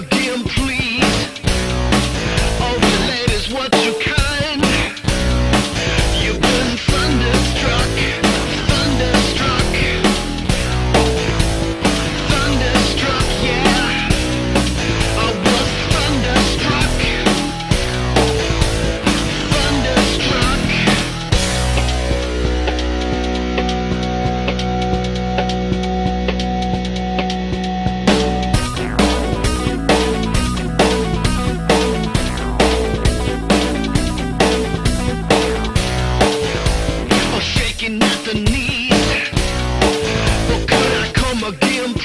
again, please. That is what you not the need. But could I come again?